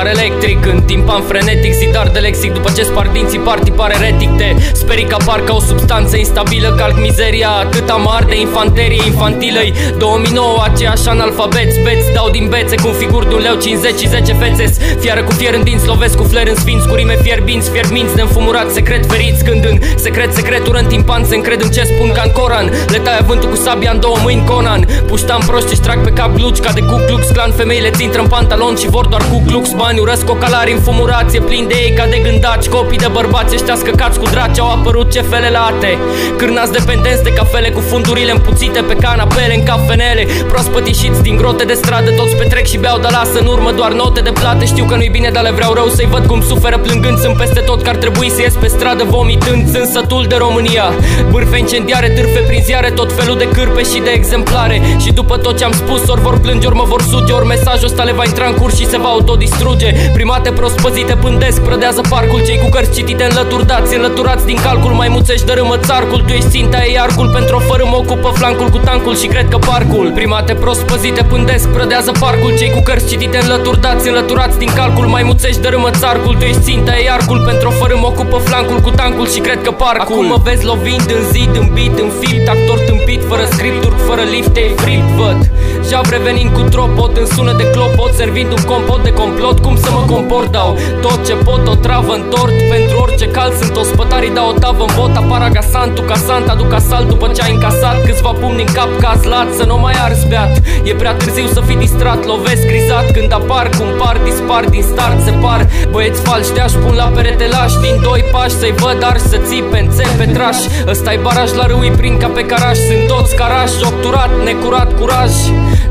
par electric. În timpan frenetic, zidar de lexic. După ce spar dinții, party pare retic Te sperii ca parcă o substanță instabilă. Calc mizeria atât amar de infanterie infantilă 2009, aceiași analfabeți Beți dau din bețe cu figuri de un leu 50 și 10 fețe Fiară cu fier în dinți, lovesc cu fler în sfinți Cu rime fierbinți, fierbinți de înfumurat Secret feriți. Când în secret secretură în timpan Se încred în ce spun ca în Coran. Le taie vântul cu sabia în două mâini Conan. Puștam proști și trag pe cap gluci Ca de Ku Klux Klan. Femeile ți intră în pantalon și vor doar cu Klux Bani urăsc cocalari înfumurați E plin de ei ca de gândaci. Copii de bărbați ăștia scăcați cu draci Au apărut cefele late. Cârnați dependenți de cafele cu fundurile împuțite Pe canapele în cafenele Proaspăt ieșiți din grote de stradă. Toți petrec și beau, dar lasă în urmă doar note de plată. Știu că nu-i bine, dar le vreau rău să-i văd cum suferă plângând. Sunt peste tot că ar trebui să ies pe stradă vomitând. Sunt sătul de România. Bârfe incendiare, târfe prin ziare Tot felul de cârpe și de exemplare. Și după tot ce am spus, ori vor plânge, ori mă vor suge Ori mesajul ăsta le va intra în curs și se va autodistruge Primate prospăzite pândesc, prădează parcul. Cei cu cărți citite înlături dați, înlăturați din calcul. Mai muțești dărâmă țarcul, tu ești ținta, e arcul Pentru o fărâmă ocupă flancul cu tancul și cred că parcul. Primate prospăzite pândesc, prădează parcul. Cei cu cărți citite înlături dați, înlăturați din calcul. Mai muțești dărâmă țarcul, tu ești ținta, e arcul Pentru o fărâmă ocupă flancul cu tancul și cred că parcul. Acum mă vezi lovind în zid, în beat, în filt Actor tâmpit, fără scripturi, fără lift, e fript, văd. Jav revenind cu tropot, în sună de clopot Servind un compot de complot, cum să mă comport Dau tot ce pot, o travă în tort. Pentru orice cal sunt ospătarii, dau o tavă în bot Apar agasantul, casant, aduc asalt după ce ai încasat. Câțiva pumni în cap, cazlat, să nu mai arzi beat. E prea târziu să fii distrat, lovesc grizat. Când apar, cum par, dispar din start, se par. Băieți falși, te-aș pun la perete lași Din doi pași să-i văd, dar să ții pe pe traș. Ăsta e baraj la râi prin ca pe caraș. Sunt toți carași, obturat, necurat, curaj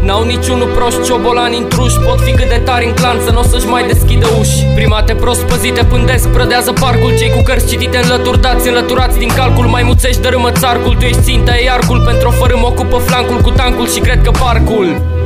N-au niciunul proști, ciobolani intruși Pot fi cât de tari în clan să nu o să-și mai deschidă uși. Primate prost păzite pândesc, prădează parcul Cei cu cărți citite înlături dați, înlăturați din calcul Mai muțești, dărâmă țarcul, tu ești ținta, e arcul Pentru o fărâm ocupă flancul cu tancul și cred că parcul